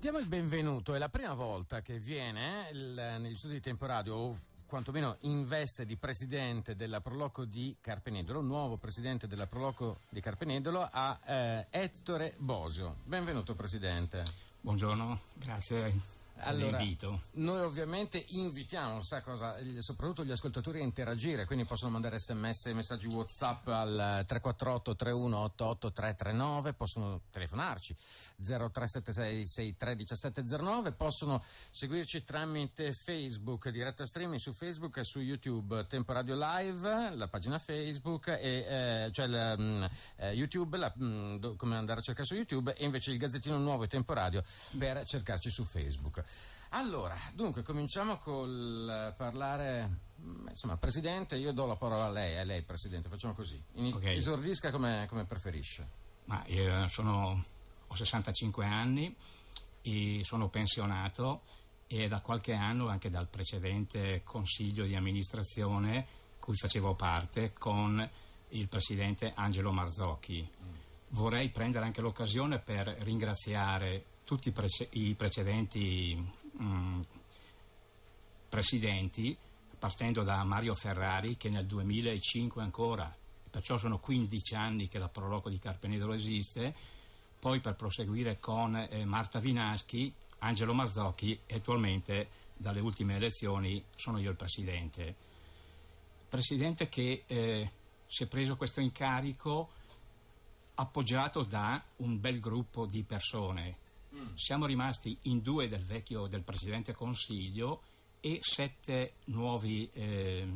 Diamo il benvenuto, è la prima volta che viene eh, il, negli studi di Temporadio, o quantomeno in veste di presidente della Proloco di Carpenedolo, nuovo presidente della Proloco di Carpenedolo, a eh, Ettore Bosio. Benvenuto Presidente. Buongiorno, grazie allora, noi ovviamente invitiamo, sa cosa, soprattutto gli ascoltatori a interagire, quindi possono mandare sms e messaggi whatsapp al 348 3188 339, possono telefonarci 0376 631709, possono seguirci tramite Facebook, diretta streaming su Facebook e su YouTube, Tempo Radio Live, la pagina Facebook, e, eh, cioè la, mm, eh, YouTube, la, mh, mm, come andare a cercare su YouTube, e invece il Gazzettino Nuovo e Tempo Radio per cercarci su Facebook. Allora, dunque, cominciamo col parlare. Mm, insomma, Presidente, io do la parola a lei, a lei Presidente, facciamo così. In, okay. Esordisca come, come, preferisce. Ma io sono, ho 65 anni e sono pensionato e da qualche anno anche dal precedente consiglio di amministrazione cui facevo parte con il Presidente Angelo Marzocchi. Mm. Vorrei prendere anche l'occasione per ringraziare tutti i, prece- i precedenti mh, mm, presidenti, partendo da Mario Ferrari che nel 2005 ancora, perciò sono 15 anni che la Proloco di Carpenedolo esiste, poi per proseguire con eh, Marta Vinaschi, Angelo Marzocchi e attualmente dalle ultime elezioni sono io il presidente. Presidente che eh, si è preso questo incarico appoggiato da un bel gruppo di persone Siamo rimasti in due del vecchio del Presidente Consiglio e sette nuove eh,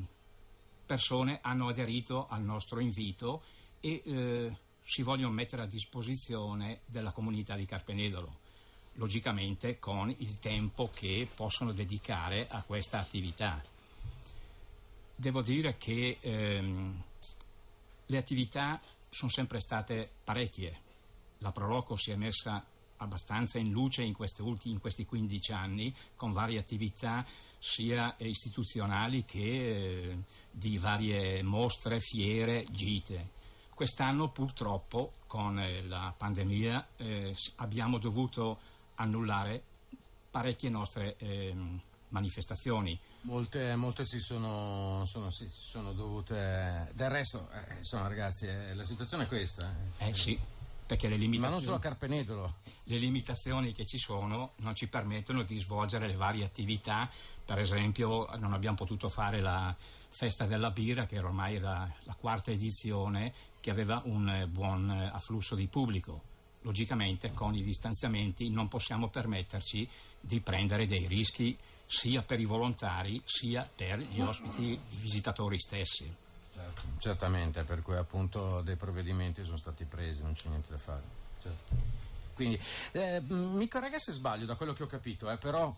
persone hanno aderito al nostro invito e eh, si vogliono mettere a disposizione della comunità di Carpenedolo, logicamente con il tempo che possono dedicare a questa attività. Devo dire che ehm, le attività sono sempre state parecchie. La Proloco si è messa abbastanza in luce in, ultimi, in, questi 15 anni con varie attività sia istituzionali che eh, di varie mostre, fiere, gite. Quest'anno purtroppo con eh, la pandemia eh, abbiamo dovuto annullare parecchie nostre ehm, manifestazioni. Molte, molte si sono, sono, sì, sono, dovute. Del resto, eh, insomma, ragazzi, eh, la situazione è questa. Eh, eh sì perché le limitazioni, Ma non solo a Carpenedolo. Le limitazioni che ci sono non ci permettono di svolgere le varie attività, per esempio non abbiamo potuto fare la festa della birra che era ormai la, la quarta edizione che aveva un buon afflusso di pubblico. Logicamente con i distanziamenti non possiamo permetterci di prendere dei rischi sia per i volontari sia per gli ospiti, i visitatori stessi. Certo, certamente, per cui appunto dei provvedimenti sono stati presi, non c'è niente da fare. Certo. Quindi, eh, mi corregga se sbaglio da quello che ho capito, eh, però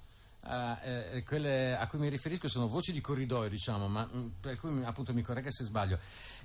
eh, eh, quelle a cui mi riferisco sono voci di corridoio, diciamo, ma per cui appunto mi corregga se sbaglio.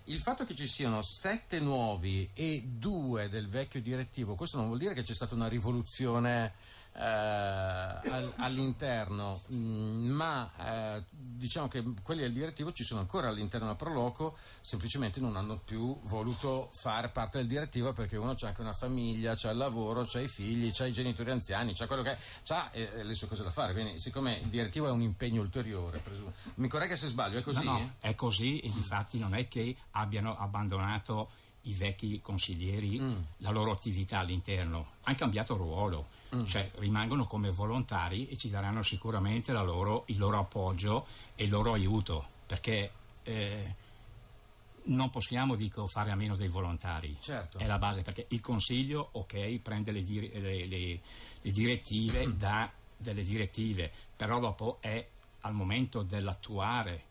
Il fatto che ci siano sette nuovi e due del vecchio direttivo, questo non vuol dire che c'è stata una rivoluzione eh, all'interno, mm, ma eh, diciamo che quelli del direttivo ci sono ancora all'interno del Proloco, semplicemente non hanno più voluto fare parte del direttivo perché uno c'ha anche una famiglia, c'ha il lavoro, c'ha i figli, c'ha i genitori anziani, c'ha quello che c'ha eh, le sue cose da fare. Quindi, siccome il direttivo è un impegno ulteriore, presumo. Mi corregga se sbaglio, è così? No, no, è così e infatti non è che abbiano abbandonato i vecchi consiglieri mm. la loro attività all'interno, hanno cambiato ruolo, mm. cioè rimangono come volontari e ci daranno sicuramente loro, il loro appoggio e il loro aiuto, perché eh, non possiamo dico, fare a meno dei volontari, certo. è la base, perché il Consiglio, ok, prende le, dir- le, le, le direttive, dà delle direttive, però dopo è al momento dell'attuare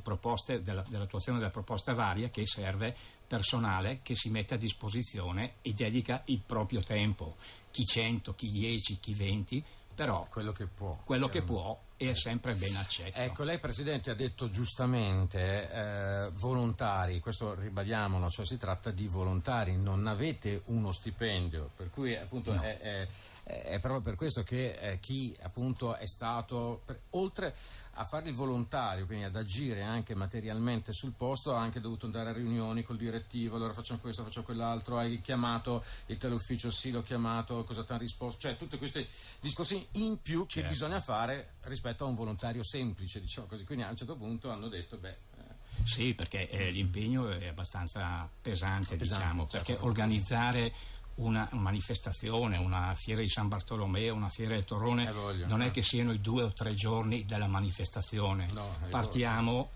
proposte della, dell'attuazione delle proposte varie che serve personale che si mette a disposizione e dedica il proprio tempo, chi 100, chi 10, chi 20, però quello che può, quello che può è sempre ben accetto. Ecco, lei Presidente ha detto giustamente eh, volontari, questo ribadiamolo, cioè si tratta di volontari, non avete uno stipendio, per cui appunto no. è, è eh, è proprio per questo che eh, chi appunto è stato, per, oltre a fare il volontario, quindi ad agire anche materialmente sul posto, ha anche dovuto andare a riunioni col direttivo, allora facciamo questo, facciamo quell'altro, hai chiamato il teleufficio, sì l'ho chiamato, cosa ti hanno risposto, cioè tutti questi discorsi in più che certo. bisogna fare rispetto a un volontario semplice, diciamo così. Quindi a un certo punto hanno detto, beh... Eh. Sì, perché eh, l'impegno è abbastanza pesante, pesante diciamo, certo, perché organizzare una manifestazione, una fiera di San Bartolomeo, una fiera del Torrone, voglio, non è che siano i due o tre giorni della manifestazione. No, Partiamo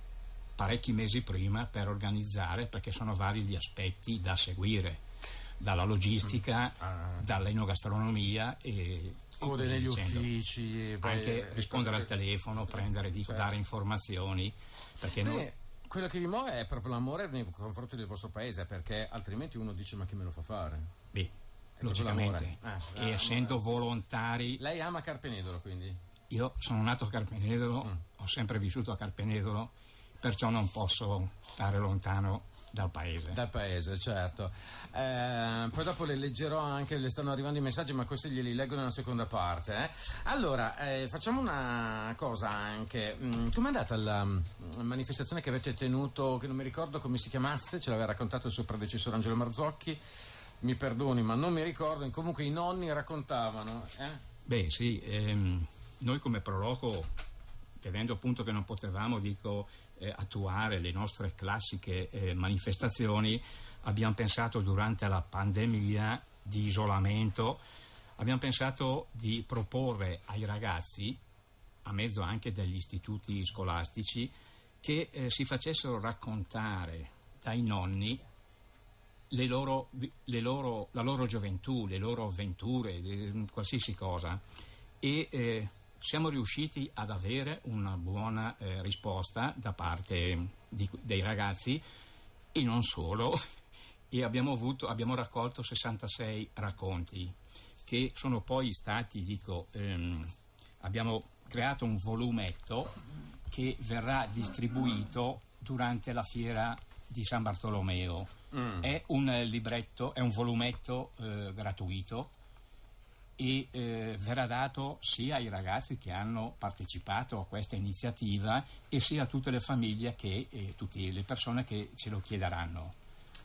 parecchi mesi prima per organizzare perché sono vari gli aspetti da seguire, dalla logistica, mm. ah. dall'enogastronomia e code negli dicendo. uffici, anche beh, rispondere al telefono, prendere, certo. dare informazioni. Perché Beh, noi... Quello che vi muove è proprio l'amore nei confronti del vostro paese, perché altrimenti uno dice ma chi me lo fa fare? Beh, logicamente. Ah, e ah, essendo amore. volontari... Lei ama Carpenedolo quindi? Io sono nato a Carpenedolo, mm. ho sempre vissuto a Carpenedolo, perciò non posso stare lontano dal paese. Dal paese, certo. Eh, poi dopo le leggerò anche, le stanno arrivando i messaggi, ma questi glieli leggo nella seconda parte. Eh. Allora, eh, facciamo una cosa anche. Mm, com'è andata la mm, manifestazione che avete tenuto, che non mi ricordo come si chiamasse, ce l'aveva raccontato il suo predecessore Angelo Marzocchi? mi perdoni, ma non mi ricordo, comunque i nonni raccontavano. Eh? Beh sì, ehm, noi come Proloco, vedendo appunto che non potevamo dico, eh, attuare le nostre classiche eh, manifestazioni, abbiamo pensato durante la pandemia di isolamento, abbiamo pensato di proporre ai ragazzi, a mezzo anche degli istituti scolastici, che eh, si facessero raccontare dai nonni le loro, le loro, la loro gioventù, le loro avventure, qualsiasi cosa. E eh, siamo riusciti ad avere una buona eh, risposta da parte di, dei ragazzi e non solo. E abbiamo, avuto, abbiamo raccolto 66 racconti che sono poi stati, dico, ehm, abbiamo creato un volumetto che verrà distribuito durante la fiera di San Bartolomeo Mm. È un libretto, è un volumetto eh, gratuito e eh, verrà dato sia ai ragazzi che hanno partecipato a questa iniziativa e sia a tutte le famiglie che, e tutte le persone che ce lo chiederanno.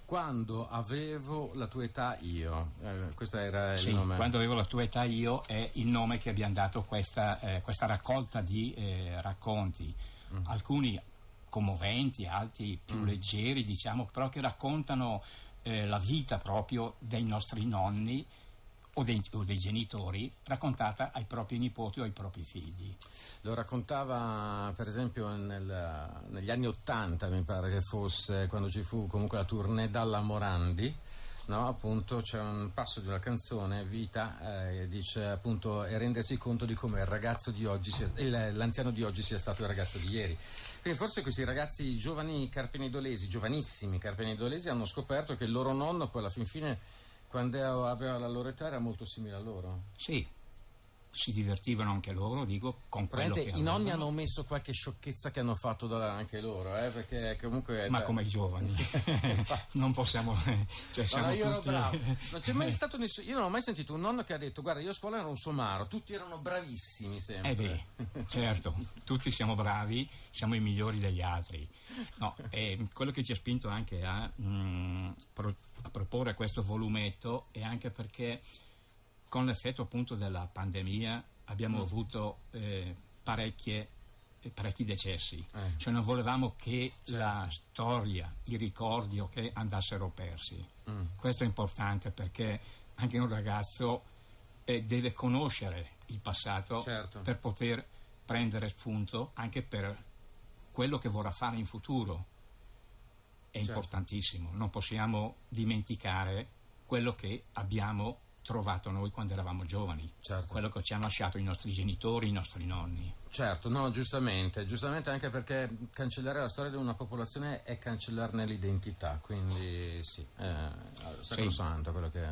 Quando avevo la tua età io, eh, questo era il sì, nome. Quando avevo la tua età io è il nome che abbiamo dato a questa, eh, questa, raccolta di eh, racconti. Mm. Alcuni commoventi, altri più mm. leggeri, diciamo, però che raccontano eh, la vita proprio dei nostri nonni o dei, o dei, genitori raccontata ai propri nipoti o ai propri figli. Lo raccontava per esempio nel, negli anni Ottanta, mi pare che fosse, quando ci fu comunque la tournée dalla Morandi. No, appunto c'è un passo di una canzone, Vita, eh, dice appunto e rendersi conto di come il ragazzo di oggi sia, l'anziano di oggi sia stato il ragazzo di ieri. Quindi forse questi ragazzi giovani carpenidolesi, giovanissimi carpenidolesi, hanno scoperto che il loro nonno poi alla fin fine, quando aveva la loro età, era molto simile a loro. Sì, si divertivano anche loro, dico, con quello che I nonni hanno messo qualche sciocchezza che hanno fatto anche loro, eh, perché comunque... Ma come i giovani, non possiamo... Cioè, no, io ero bravo, non c'è mai stato nessuno... Io non ho mai sentito un nonno che ha detto, guarda, io a scuola ero un somaro, tutti erano bravissimi sempre. Eh beh, certo, tutti siamo bravi, siamo i migliori degli altri. No, eh, quello che ci ha spinto anche a, mh, mm, pro, a proporre questo volumetto è anche perché con l'effetto appunto della pandemia abbiamo mm. avuto eh, parecchie, eh, parecchi decessi, eh. cioè non volevamo che certo. la storia, i ricordi okay, andassero persi. Mm. Questo è importante perché anche un ragazzo eh, deve conoscere il passato certo. per poter prendere spunto anche per quello che vorrà fare in futuro. È certo. importantissimo, non possiamo dimenticare quello che abbiamo trovato noi quando eravamo giovani, certo. quello che ci hanno lasciato i nostri genitori, i nostri nonni. Certo, no, giustamente, giustamente anche perché cancellare la storia di una popolazione è cancellarne l'identità, quindi sì, è sacrosanto sì. quello che,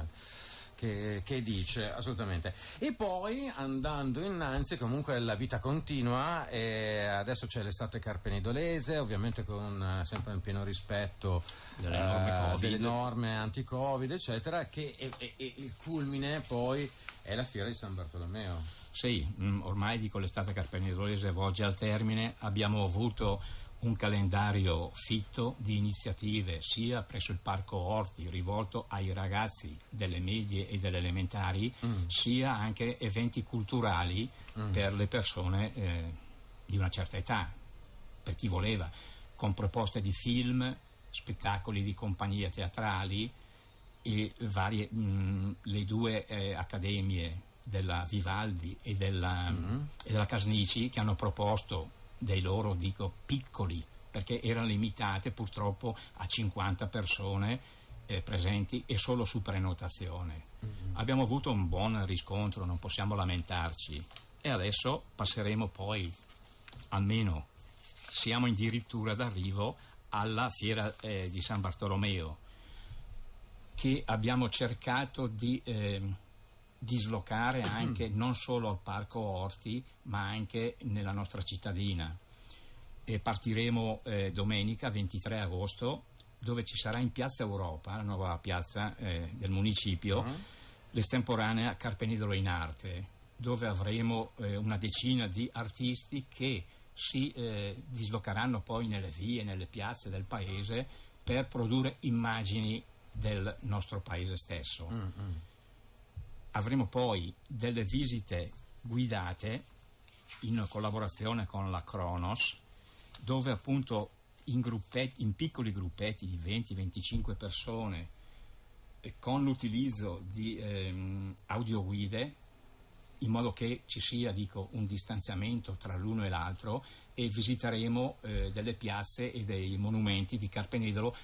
che, che, dice, assolutamente. E poi andando innanzi, comunque la vita continua, e adesso c'è l'estate carpenidolese, ovviamente con eh, sempre in pieno rispetto delle norme, uh, delle norme anti-Covid, eccetera, che e, e, e il culmine poi è la fiera di San Bartolomeo. Sì, mm, ormai dico l'estate carpenidolese volge al termine, abbiamo avuto un calendario fitto di iniziative sia presso il Parco Orti rivolto ai ragazzi delle medie e delle elementari, mm. sia anche eventi culturali mm. per le persone eh, di una certa età, per chi voleva, con proposte di film, spettacoli di compagnie teatrali e varie, mh, mm, le due eh, accademie della Vivaldi e della, mm-hmm. e della Casnici che hanno proposto dei loro, dico, piccoli, perché erano limitate purtroppo a 50 persone eh, presenti e solo su prenotazione. Mm-hmm. Abbiamo avuto un buon riscontro, non possiamo lamentarci. E adesso passeremo poi, almeno siamo addirittura d'arrivo, alla fiera eh, di San Bartolomeo, che abbiamo cercato di eh, dislocare anche non solo al Parco Orti, ma anche nella nostra cittadina. E partiremo eh, domenica 23 agosto, dove ci sarà in Piazza Europa, la nuova piazza eh, del municipio, uh-huh. l'estemporanea Carpenidolo in Arte, dove avremo eh, una decina di artisti che si eh, dislocheranno poi nelle vie, nelle piazze del paese per produrre immagini del nostro paese stesso. Uh-huh avremo poi delle visite guidate in collaborazione con la Kronos, dove appunto in, gruppetti, in piccoli gruppetti di 20-25 persone, eh, con l'utilizzo di ehm, audioguide, in modo che ci sia dico, un distanziamento tra l'uno e l'altro, e visiteremo eh, delle piazze e dei monumenti di Carpenedolo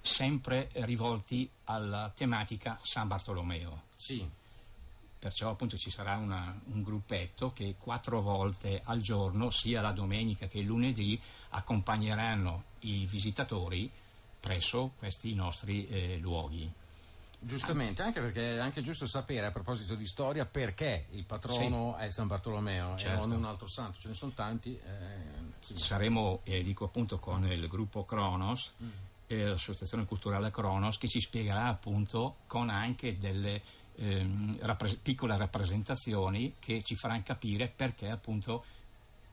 sempre rivolti alla tematica San Bartolomeo. Sì perciò appunto ci sarà una, un gruppetto che quattro volte al giorno, sia la domenica che il lunedì, accompagneranno i visitatori presso questi nostri eh, luoghi. Giustamente, anche perché è anche giusto sapere a proposito di storia perché il patrono sì. è San Bartolomeo certo. e non un altro santo, ce ne sono tanti. Eh, sì. Saremo, eh, dico appunto, con il gruppo Kronos, mm. e l'associazione culturale Kronos, che ci spiegherà appunto con anche delle ehm, rappres- piccole rappresentazioni che ci faranno capire perché appunto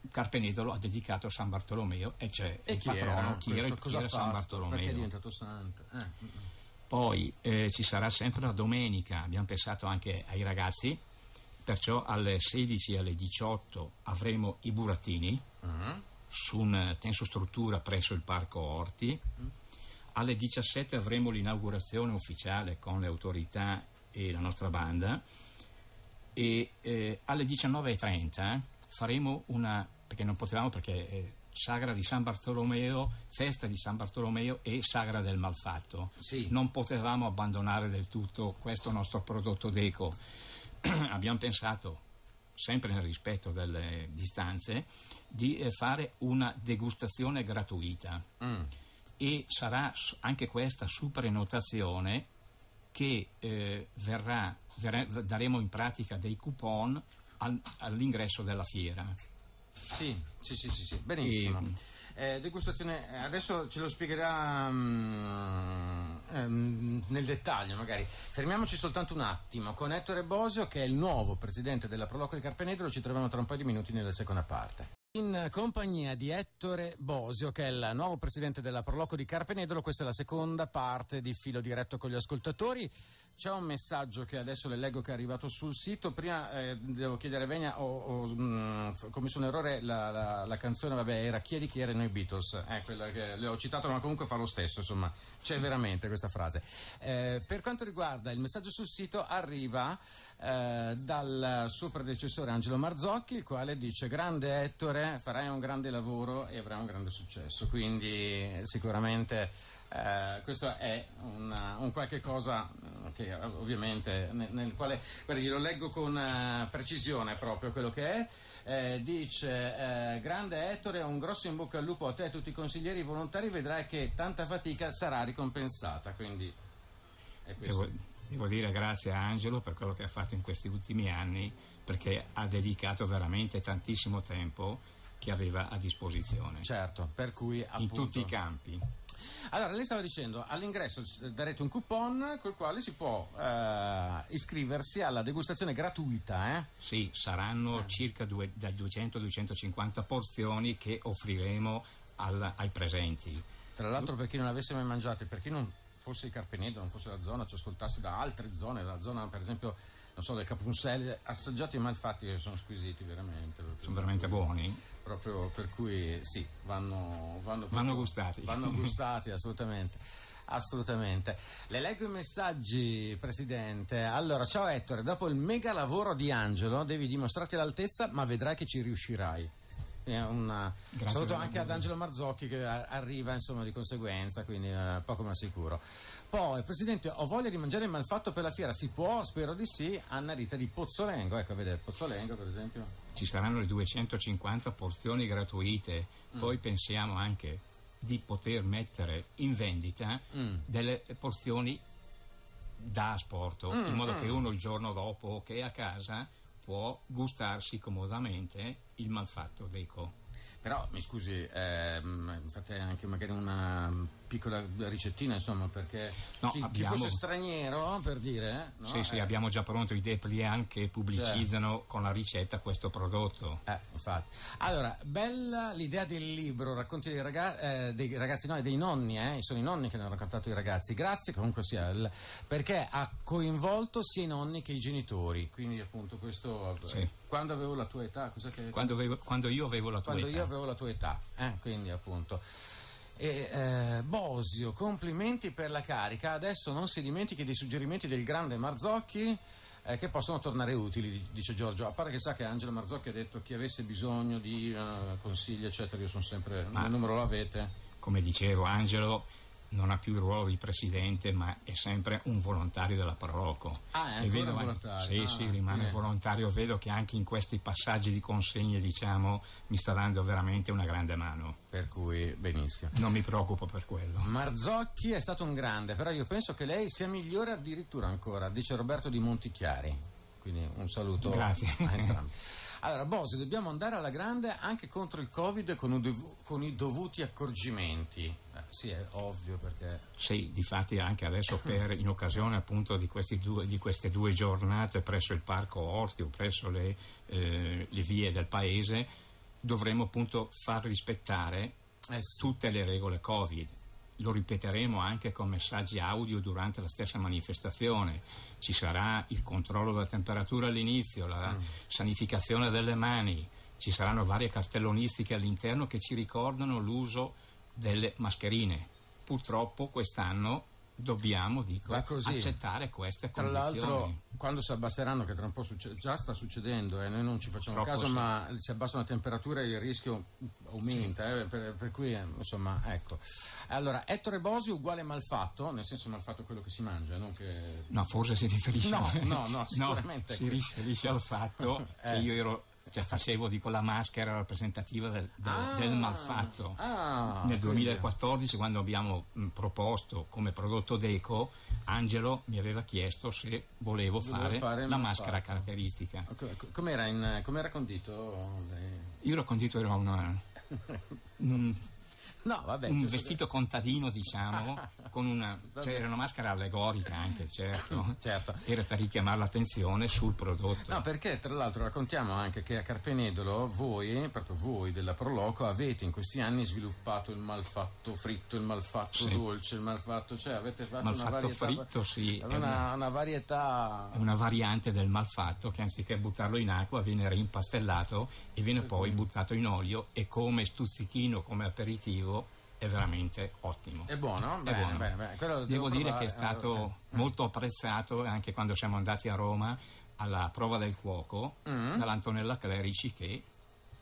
Carpenedolo ha dedicato a San Bartolomeo e c'è e il chi patrono, era? chi era, chi era San Bartolomeo. Perché è diventato santo? Eh. Poi eh, ci sarà sempre la domenica, abbiamo pensato anche ai ragazzi, perciò alle 16 e alle 18 avremo i burattini uh-huh. su un tensostruttura presso il Parco Orti. Uh-huh. Alle 17 avremo l'inaugurazione ufficiale con le autorità e la nostra banda e eh, alle 19.30 faremo una, perché non potevamo perché eh, Sagra di San Bartolomeo, festa di San Bartolomeo e Sagra del Malfatto. Sì. Non potevamo abbandonare del tutto questo nostro prodotto d'eco. Abbiamo pensato, sempre nel rispetto delle distanze, di eh, fare una degustazione gratuita. Mm. E sarà anche questa su prenotazione che eh, verrà, verrà, daremo in pratica dei coupon al, all'ingresso della fiera. Sì, sì, sì, sì, sì. benissimo. E... Eh, degustazione, eh, adesso ce lo spiegherà um, um, nel dettaglio magari. Fermiamoci soltanto un attimo con Ettore Bosio che è il nuovo presidente della Proloco di Carpenedolo, ci troviamo tra un paio di minuti nella seconda parte. In compagnia di Ettore Bosio, che è il nuovo presidente della Proloco di Carpenedolo, questa è la seconda parte di filo diretto con gli ascoltatori. C'è un messaggio che adesso le leggo che è arrivato sul sito. Prima eh, devo chiedere Venia, ho, ho mh, commesso un errore, la, la, la, canzone vabbè, era Chiedi chi erano i Beatles, eh, quella che le ho citato, ma comunque fa lo stesso, insomma, c'è veramente questa frase. Eh, per quanto riguarda il messaggio sul sito, arriva eh, dal suo predecessore Angelo Marzocchi, il quale dice grande Ettore, farai un grande lavoro e avrai un grande successo. Quindi sicuramente eh, questo è una, un qualche cosa eh, che ovviamente nel, nel quale, guardi, lo leggo con uh, precisione proprio quello che è. Eh, dice eh, grande Ettore un grosso in bocca al lupo a te e a tutti i consiglieri volontari vedrai che tanta fatica sarà ricompensata quindi devo, Devo dire grazie a Angelo per quello che ha fatto in questi ultimi anni, perché ha dedicato veramente tantissimo tempo che aveva a disposizione. Certo, per cui appunto... In tutti i campi. Allora, lei stava dicendo, all'ingresso darete un coupon col quale si può eh, iscriversi alla degustazione gratuita, eh? Sì, saranno eh. circa due, da 200-250 porzioni che offriremo al, ai presenti. Tra l'altro per chi non avesse mai mangiato e per chi non fosse di Carpenedo, non fosse la zona, ci ascoltasse da altre zone, la zona per esempio non so, del Capunselli, assaggiati e malfatti che sono squisiti veramente. Sono veramente buoni? Proprio per cui sì, vanno, vanno, vanno gustati. Vanno gustati assolutamente. Assolutamente. Le leggo i messaggi, Presidente. Allora, ciao Ettore, dopo il mega lavoro di Angelo devi dimostrarti l'altezza, ma vedrai che ci riuscirai. Un saluto anche ad Angelo Marzocchi che arriva insomma, di conseguenza, quindi eh, poco ma sicuro. Poi, Presidente, ho voglia di mangiare il malfatto per la fiera, si può? Spero di sì. Anna Rita di Pozzolengo, ecco, vedete, Pozzolengo per esempio. Ci saranno le 250 porzioni gratuite, mm. poi pensiamo anche di poter mettere in vendita mm. delle porzioni da asporto, mm, in modo che mm. uno il giorno dopo che è a casa può gustarsi comodamente il malfatto d'eco. Però mi scusi, ehm, fate anche magari una piccola ricettina, insomma, perché no, chi, abbiamo... chi, fosse straniero, per dire... No? Sì, sì, eh. abbiamo già pronto i dépliant che pubblicizzano certo. con la ricetta questo prodotto. Eh, infatti. Allora, bella l'idea del libro, racconti dei, raga- eh, dei ragazzi, no, dei nonni, eh? sono i nonni che ne hanno raccontato i ragazzi. Grazie comunque sia, il, perché ha coinvolto sia i nonni che i genitori, quindi appunto questo... Sì. Quando avevo la tua età, cosa che... Quando, avevo, quando io avevo la tua quando età. Quando io avevo la tua età, eh? quindi appunto... E, eh, Bosio, complimenti per la carica. Adesso non si dimentichi dei suggerimenti del grande Marzocchi. Eh, che possono tornare utili, dice Giorgio. A parte che sa che Angelo Marzocchi ha detto chi avesse bisogno di uh, consigli, eccetera, io sono sempre. Ma, il numero l'avete? Come dicevo, Angelo non ha più il ruolo di presidente, ma è sempre un volontario della Proloco. Ah, è vedo, volontario? Sì, ah, sì, rimane eh. volontario. Vedo che anche in questi passaggi di consegne, diciamo, mi sta dando veramente una grande mano. Per cui, benissimo. Non mi preoccupo per quello. Marzocchi è stato un grande, però io penso che lei sia migliore addirittura ancora, dice Roberto di Montichiari. Quindi un saluto Grazie. a entrambi. Allora, Bosi, dobbiamo andare alla grande anche contro il Covid con, con i dovuti accorgimenti. Eh, sì, è ovvio perché... Sì, difatti anche adesso per, in occasione appunto di, due, di, queste due giornate presso il Parco Orti o presso le, eh, le vie del paese dovremo appunto far rispettare eh sì. tutte le regole Covid lo ripeteremo anche con messaggi audio durante la stessa manifestazione. Ci sarà il controllo della temperatura all'inizio, la mm. sanificazione delle mani, ci saranno varie cartellonistiche all'interno che ci ricordano l'uso delle mascherine. Purtroppo quest'anno dobbiamo dico, accettare queste tra condizioni. Tra l'altro, quando si abbasseranno, che tra un po' succe- già sta succedendo, e eh, noi non ci facciamo Troppo caso, sì. ma si abbassano le temperature e il rischio aumenta, sì. eh, per, per, cui eh, insomma, ecco. Allora, Ettore Bosi uguale malfatto, nel senso malfatto quello che si mangia, non che... No, forse si riferisce... No, no, no, sicuramente. no si riferisce al fatto che io ero cioè facevo dico, la maschera rappresentativa del, del, ah, del malfatto. Ah, Nel 2014, quando abbiamo mh, proposto come prodotto Deco, Angelo mi aveva chiesto se volevo fare, fare la maschera caratteristica. Com'era, in, com'era condito? Io ero condito, era una, un, No, vabbè, un vestito che... contadino, diciamo, con una, cioè, era una maschera allegorica anche, certo. certo. Era per richiamare l'attenzione sul prodotto. No, perché tra l'altro raccontiamo anche che a Carpenedolo voi, proprio voi della Proloco, avete in questi anni sviluppato il malfatto fritto, il malfatto sì. dolce, il malfatto, cioè avete fatto malfatto una varietà. fritto, sì. Una, una, una, varietà. È una variante del malfatto che anziché buttarlo in acqua viene rimpastellato e viene poi buttato in olio e come stuzzichino, come aperitivo è veramente ottimo. È buono? Bene, è buono. Bene, bene. Devo, devo dire che è stato eh, eh. molto apprezzato anche quando siamo andati a Roma alla prova del cuoco mm. dall'Antonella Clerici che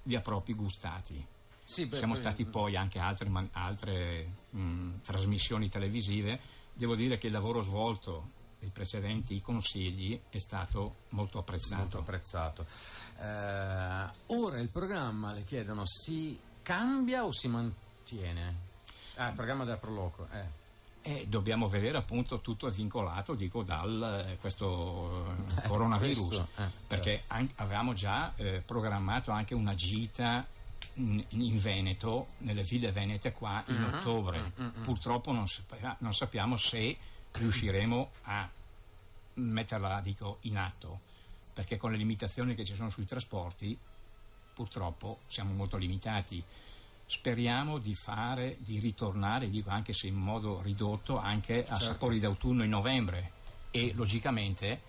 li ha proprio gustati. Sì, beh, siamo beh, stati beh. poi anche altre, altre mh, trasmissioni televisive. Devo dire che il lavoro svolto dei precedenti consigli è stato molto apprezzato. Molto apprezzato. Eh, ora il programma, le chiedono, si cambia o si mantiene? Ah, il programma della Proloco, eh. E dobbiamo vedere appunto tutto è vincolato dico, dal eh, questo eh, coronavirus. Questo, eh, perché certo. an- avevamo già eh, programmato anche una gita in, in Veneto nelle ville venete qua in Mhm, ottobre. Purtroppo non, sapia- non sappiamo se riusciremo a metterla dico, in atto. Perché con le limitazioni che ci sono sui trasporti purtroppo siamo molto limitati speriamo di fare di ritornare dico anche se in modo ridotto anche a Certo. sapori d'autunno in novembre e logicamente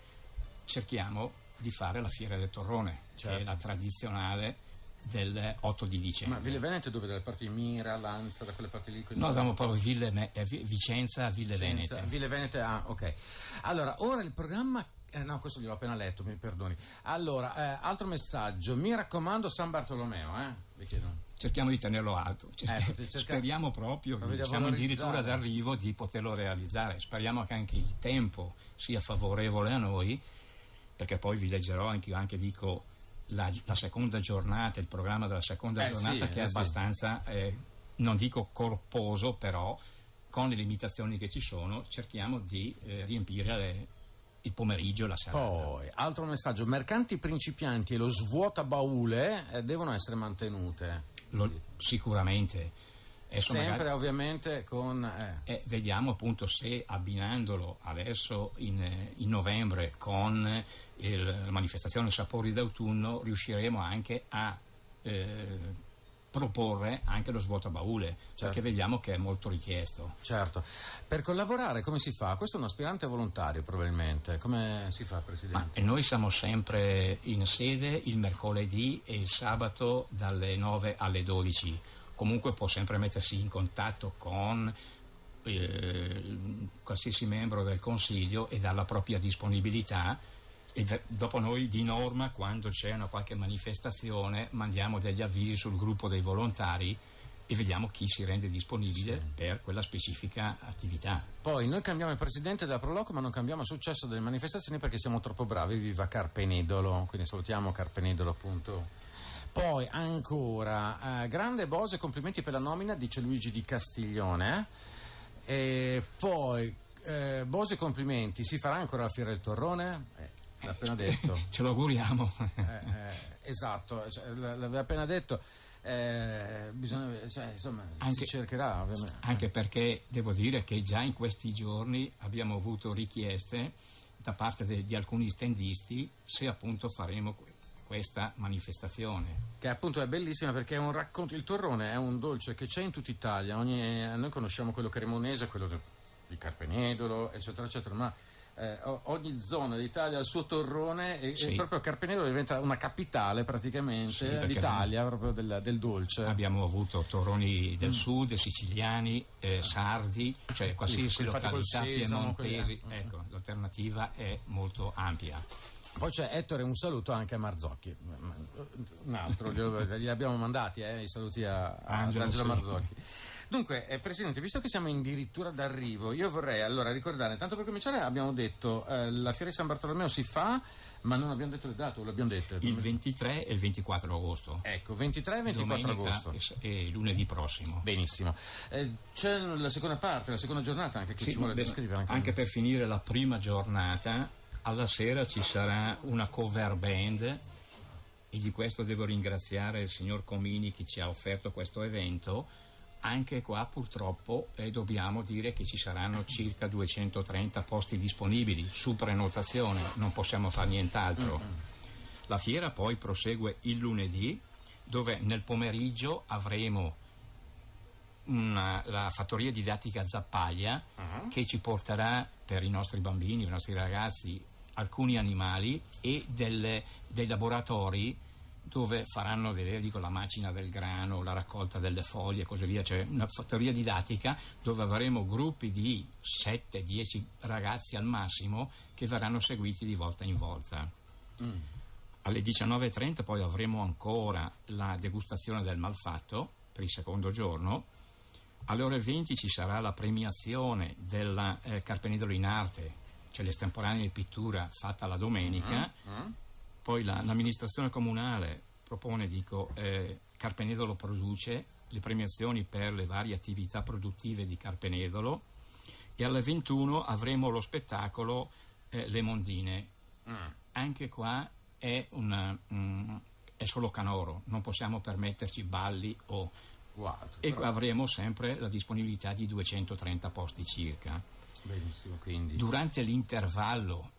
cerchiamo di fare la fiera del torrone che Certo. è la tradizionale del 8 di dicembre Ma Ville Veneto dove? Dalle parti di Mira, Lanza, da quelle parti lì? no siamo proprio Ville, eh, Vi- Vicenza Ville Venete Ville Venete, ah, ok. Allora, ora il programma. Eh, no, questo gliel'ho appena letto, mi perdoni. Allora, eh, altro messaggio. Mi raccomando, San Bartolomeo, eh? Vi chiedo. cerchiamo di tenerlo alto Cer- Ecco, ti cerca- speriamo proprio siamo addirittura d'arrivo di poterlo realizzare speriamo che anche il tempo sia favorevole a noi perché poi vi leggerò anche, anche dico la, la seconda giornata il programma della seconda Eh, giornata sì, che eh, è sì. abbastanza eh, non dico corposo però con le limitazioni che ci sono cerchiamo di eh, riempire le- il pomeriggio la serata Poi, altro messaggio. Mercanti principianti e lo svuota baule eh, devono essere mantenute. Lo- sicuramente Adesso Sempre magari- ovviamente con... eh, E vediamo appunto se abbinandolo adesso in, eh, in novembre con il- la manifestazione Sapori d'autunno riusciremo anche a eh, proporre anche lo svuotabaule Certo. perché vediamo che è molto richiesto. certo. Per collaborare come si fa? Questo è un aspirante volontario probabilmente. Come si fa, Ma Presidente? e noi siamo sempre in sede il mercoledì e il sabato dalle 9 alle 12. Comunque può sempre mettersi in contatto con eh, qualsiasi membro del Consiglio e dare la propria disponibilità. E dopo noi di norma quando c'è una qualche manifestazione mandiamo degli avvisi sul gruppo dei volontari e vediamo chi si rende disponibile per quella specifica attività. Poi noi cambiamo il Presidente della Proloco ma non cambiamo il successo delle manifestazioni perché siamo troppo bravi. Viva Carpenedolo. Quindi salutiamo Carpenedolo appunto. Poi ancora, eh, grande Bose, complimenti per la nomina, dice Luigi di Castiglione. E poi, eh, Bose, complimenti, si farà ancora la Fiera del Torrone? Eh, l'ha appena detto. Ce lo auguriamo. Eh, eh, esatto, cioè, l'aveva appena detto. Eh, bisogna, cioè, insomma, Anche- si cercherà ovviamente. Anche perché devo dire che già in questi giorni abbiamo avuto richieste da parte de- di alcuni stendisti se appunto faremo que- questa manifestazione. Che appunto è bellissima perché è un racconto. Il torrone è un dolce che c'è in tutta Italia. Ogni- noi conosciamo quello cremonese, quello di Carpenedolo, eccetera, eccetera, ma eh, ogni zona d'Italia ha il suo torrone e, Sì. e proprio Carpenedolo diventa una capitale praticamente Sì, d'Italia, proprio del, del dolce. Abbiamo avuto torroni del sud, siciliani, eh, sardi, cioè qualsiasi località piemontesi. quelli- Ecco, l'alternativa è molto ampia. Poi c'è Ettore, un saluto anche a Marzocchi. Un altro, gli abbiamo mandati eh, i saluti a, a Angelo, Angelo. Marzocchi. Dunque, eh, Presidente, visto che siamo addirittura d'arrivo, io vorrei allora ricordare, tanto per cominciare abbiamo detto eh, la Fiera di San Bartolomeo si fa, ma non abbiamo detto le date, o l'abbiamo detto? Il 23 e il 24 agosto, Ecco, 23 e 24 domenica agosto. e e lunedì prossimo. Benissimo. Eh, c'è la seconda parte, la seconda giornata anche che Sì, ci vuole beh, descrivere. Anche, anche per finire la prima giornata, alla sera ci sarà una cover band e di questo devo ringraziare il signor Comini che ci ha offerto questo evento. Anche qua purtroppo eh, dobbiamo dire che ci saranno circa 230 posti disponibili su prenotazione, non possiamo fare nient'altro. La fiera poi prosegue il lunedì dove nel pomeriggio avremo una- la fattoria didattica Zappaglia che ci porterà per i nostri bambini, i nostri ragazzi, alcuni animali e delle- dei laboratori dove faranno vedere dico, la macina del grano, la raccolta delle foglie e così via. Cioè una fattoria didattica dove avremo gruppi di 7-10 ragazzi al massimo che verranno seguiti di volta in volta. Alle 19.30 poi avremo ancora la degustazione del malfatto per il secondo giorno. Alle ore 20 ci sarà la premiazione del eh, Carpenedolo in arte, cioè l'estemporanea di pittura fatta la domenica. Poi la- l'amministrazione comunale propone, dico, eh, Carpenedolo produce le premiazioni per le varie attività produttive di Carpenedolo e alle 21 avremo lo spettacolo eh, Le Mondine. Mm. Anche qua è, una, mm, è, solo canoro, non possiamo permetterci balli o... Wow, e però... avremo sempre la disponibilità di 230 posti circa. Durante l'intervallo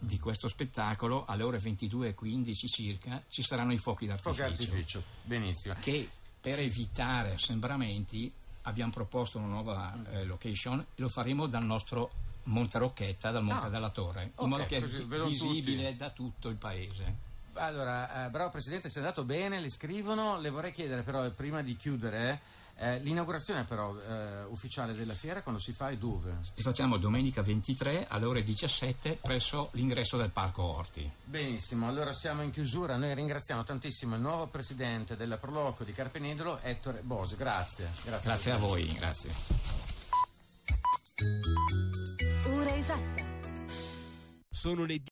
di questo spettacolo alle ore 22.15 circa ci saranno i fuochi d'artificio. Fuochi d'artificio, benissimo. Che per sì. evitare assembramenti abbiamo proposto una nuova eh, location e lo faremo dal nostro Monte Rocchetta, dal Monte ah. della Torre, okay, in modo che è visibile tutti. da tutto il paese. Allora, eh, bravo Presidente, si è andato bene, le scrivono, le vorrei chiedere però prima di chiudere eh, l'inaugurazione però eh, ufficiale della fiera quando si fa e dove? Si facciamo domenica 23 alle ore 17 presso l'ingresso del Parco Orti. Benissimo, allora siamo in chiusura. Noi ringraziamo tantissimo il nuovo presidente della Proloquio di Carpenedolo, Ettore Bosio. Grazie. Grazie, grazie a voi, grazie. Ora esatta. Sono le